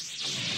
you